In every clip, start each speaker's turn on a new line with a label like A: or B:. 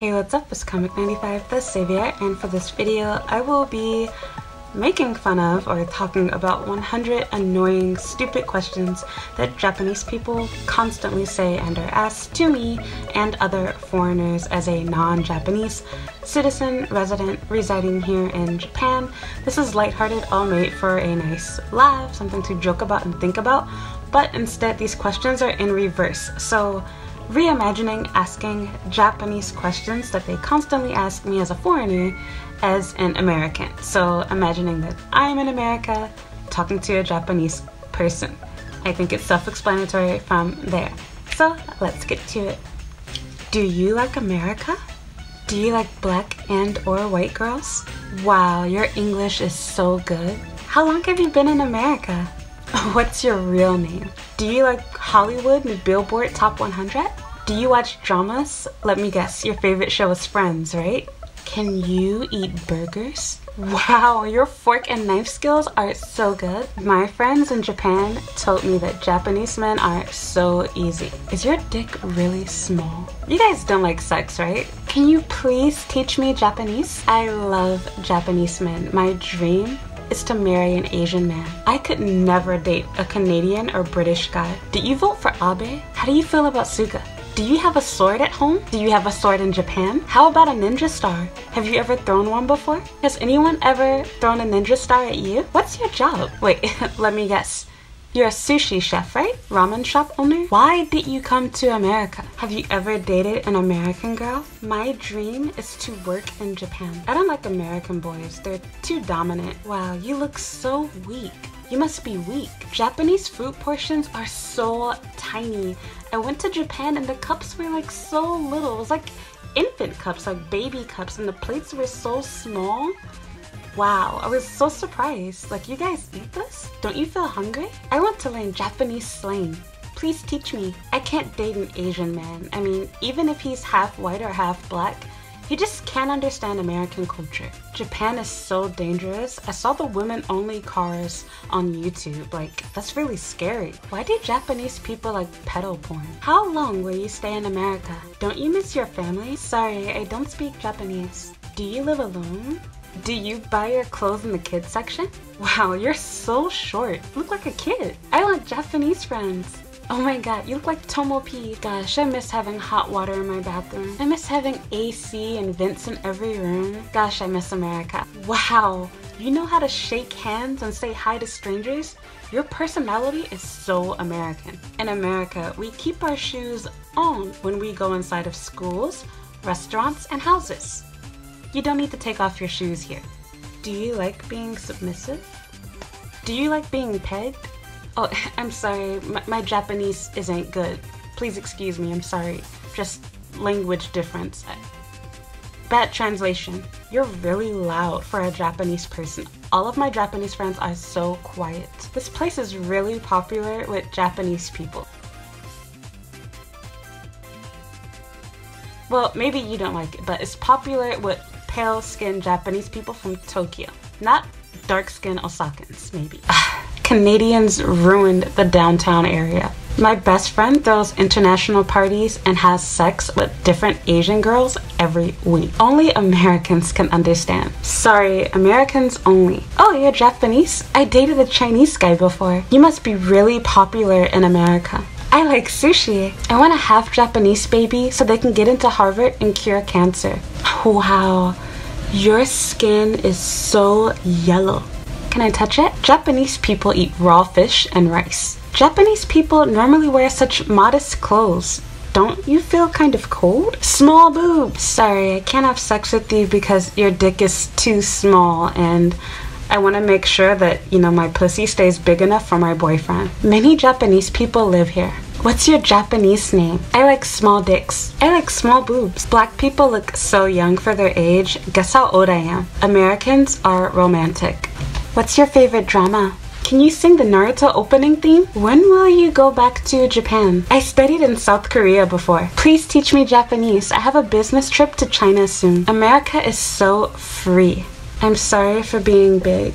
A: Hey what's up, it's Comic95 the Savior and for this video I will be making fun of or talking about 100 annoying stupid questions that Japanese people constantly say and are asked to me and other foreigners as a non-Japanese citizen resident residing here in Japan. This is lighthearted, all made for a nice laugh, something to joke about and think about, but instead these questions are in reverse. So reimagining asking Japanese questions that they constantly ask me as a foreigner as an American. So imagining that I'm in America talking to a Japanese person. I think it's self-explanatory from there. So let's get to it. Do you like America? Do you like black and or white girls? Wow, your English is so good. How long have you been in America? What's your real name? Do you like Hollywood and Billboard Top 100? Do you watch dramas? Let me guess, your favorite show is Friends, right? Can you eat burgers? Wow, your fork and knife skills are so good. My friends in Japan told me that Japanese men are so easy. Is your dick really small? You guys don't like sex, right? Can you please teach me Japanese? I love Japanese men. My dream is to marry an Asian man. I could never date a Canadian or British guy. Did you vote for Abe? How do you feel about Suga? Do you have a sword at home? Do you have a sword in Japan? How about a ninja star? Have you ever thrown one before? Has anyone ever thrown a ninja star at you? What's your job? Wait, let me guess. You're a sushi chef, right? Ramen shop owner? Why did you come to America? Have you ever dated an American girl? My dream is to work in Japan. I don't like American boys. They're too dominant. Wow, you look so weak. You must be weak. Japanese fruit portions are so tiny. I went to Japan and the cups were like so little. It was like infant cups, like baby cups, and the plates were so small. Wow, I was so surprised. Like, you guys eat this? Don't you feel hungry? I want to learn Japanese slang. Please teach me. I can't date an Asian man. I mean, even if he's half white or half black, he just can't understand American culture. Japan is so dangerous. I saw the women only cars on YouTube. Like, that's really scary. Why do Japanese people like pedal porn? How long will you stay in America? Don't you miss your family? Sorry, I don't speak Japanese. Do you live alone? Do you buy your clothes in the kids section? Wow, you're so short. Look like a kid. I want Japanese friends. Oh my god, you look like Tomo P. Gosh, I miss having hot water in my bathroom. I miss having AC and vents in every room. Gosh, I miss America. Wow, you know how to shake hands and say hi to strangers? Your personality is so American. In America, we keep our shoes on when we go inside of schools, restaurants, and houses. You don't need to take off your shoes here. Do you like being submissive? Do you like being pegged? Oh, I'm sorry. My, my, Japanese isn't good. Please excuse me. I'm sorry. Just language difference. Bad translation. You're really loud for a Japanese person. All of my Japanese friends are so quiet. This place is really popular with Japanese people. Well, maybe you don't like it, but it's popular with pale-skinned Japanese people from Tokyo. Not dark-skinned Osakans, maybe. Canadians ruined the downtown area. My best friend throws international parties and has sex with different Asian girls every week. Only Americans can understand. Sorry, Americans only. Oh, you're Japanese? I dated a Chinese guy before. You must be really popular in America. I like sushi. I want a half Japanese baby so they can get into Harvard and cure cancer. Wow, your skin is so yellow. Can I touch it? Japanese people eat raw fish and rice. Japanese people normally wear such modest clothes. Don't you feel kind of cold? Small boobs! Sorry, I can't have sex with you because your dick is too small and I want to make sure that, you know, my pussy stays big enough for my boyfriend. Many Japanese people live here. What's your Japanese name? I like small dicks. I like small boobs. Black people look so young for their age. Guess how old I am. Americans are romantic. What's your favorite drama? Can you sing the Naruto opening theme? When will you go back to Japan? I studied in South Korea before. Please teach me Japanese. I have a business trip to China soon. America is so free. I'm sorry for being big.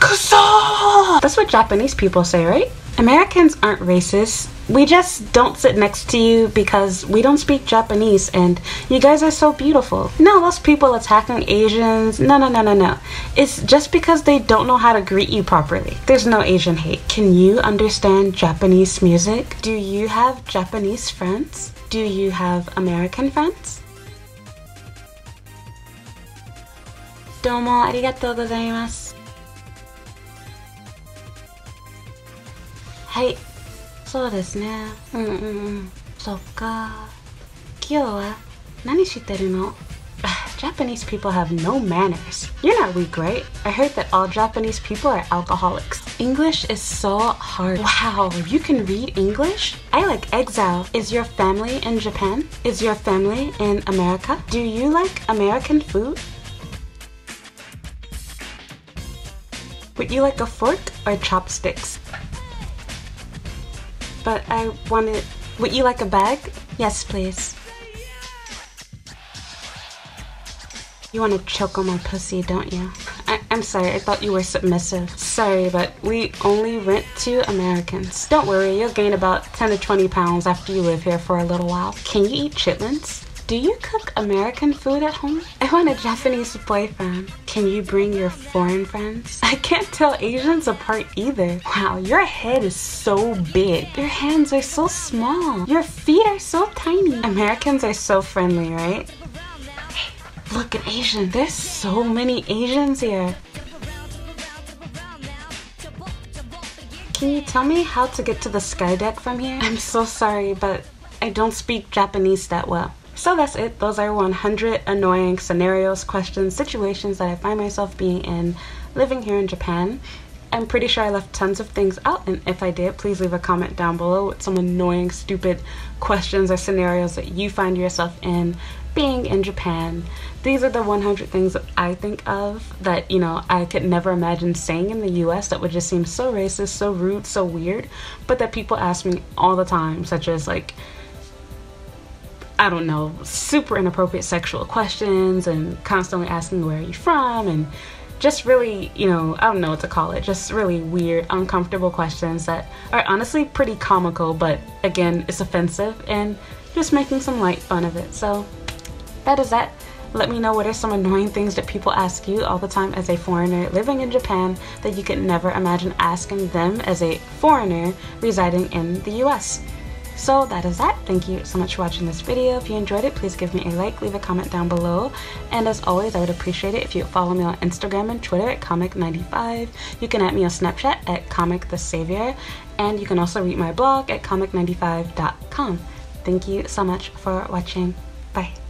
A: Kuso! That's what Japanese people say, right? Americans aren't racist. We just don't sit next to you because we don't speak Japanese and you guys are so beautiful. No, those people attacking Asians, no, no, no, no, no. It's just because they don't know how to greet you properly. There's no Asian hate. Can you understand Japanese music? Do you have Japanese friends? Do you have American friends? どうもありがとうございます。 はいそうですねうんうんうんそっか今日は何してるの Japanese people have no manners. You're not weak, right? I heard that all Japanese people are alcoholics. English is so hard. Wow, you can read English? I like Exile. Is your family in Japan? Is your family in America? Do you like American food? Would you like a fork or chopsticks? But I wanted. Would you like a bag? Yes, please. You want to choke on my pussy, don't you? I am sorry, I thought you were submissive. Sorry, but we only rent to Americans. Don't worry, you'll gain about 10 to 20 pounds after you live here for a little while. Can you eat chitlins? Do you cook American food at home? I want a Japanese boyfriend. Can you bring your foreign friends? I can't tell Asians apart either. Wow, your head is so big. Your hands are so small. Your feet are so tiny. Americans are so friendly, right? Hey, look, at Asian. There's so many Asians here. Can you tell me how to get to the sky deck from here? I'm so sorry, but I don't speak Japanese that well. So that's it. Those are 100 annoying scenarios, questions, situations that I find myself being in living here in Japan. I'm pretty sure I left tons of things out, and if I did, please leave a comment down below with some annoying, stupid questions or scenarios that you find yourself in being in Japan. These are the 100 things that I think of that, you know, I could never imagine saying in the US that would just seem so racist, so rude, so weird, but that people ask me all the time, such as like, I don't know, super inappropriate sexual questions and constantly asking where are you from and just really, you know, I don't know what to call it, just really weird, uncomfortable questions that are honestly pretty comical, but again, it's offensive and just making some light fun of it. So that is that. Let me know what are some annoying things that people ask you all the time as a foreigner living in Japan that you could never imagine asking them as a foreigner residing in the US. So that is that. Thank you so much for watching this video. If you enjoyed it, please give me a like, leave a comment down below. And as always, I would appreciate it if you follow me on Instagram and Twitter at comic95. You can add me on Snapchat at comic the savior. And you can also read my blog at comic95.com. Thank you so much for watching. Bye.